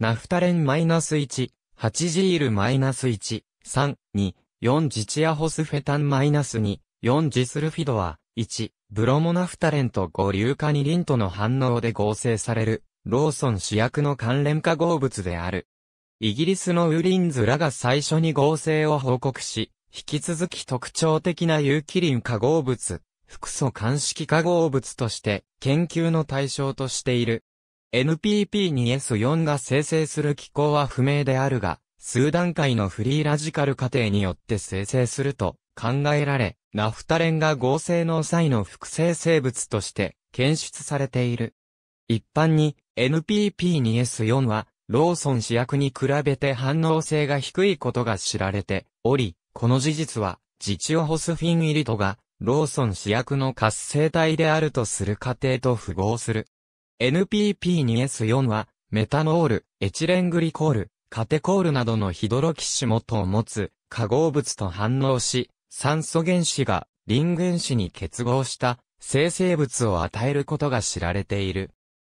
ナフタレン -1、8ジール -1、3、2、4ジチアホスフェタン -2、4ジスルフィドは、1、ブロモナフタレンと5硫化ニリンとの反応で合成される、ローソン主役の関連化合物である。イギリスのウリンズらが最初に合成を報告し、引き続き特徴的な有機リン化合物、複素鑑識化合物として研究の対象としている。NPP2S4 が生成する機構は不明であるが、数段階のフリーラジカル過程によって生成すると考えられ、ナフタレンが合成の際の複製生物として検出されている。一般に NPP2S4 はローソン試薬に比べて反応性が低いことが知られており、この事実はジチオホスフィンイリトがローソン試薬の活性体であるとする過程と符合する。NPP2S4 はメタノール、エチレングリコール、カテコールなどのヒドロキシ元を持つ化合物と反応し、酸素原子がリン原子に結合した生成物を与えることが知られている。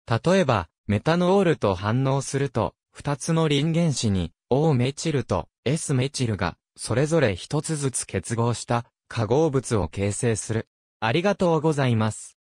例えば、メタノールと反応すると、二つのリン原子に O メチルと S メチルがそれぞれ一つずつ結合した化合物を形成する。ありがとうございます。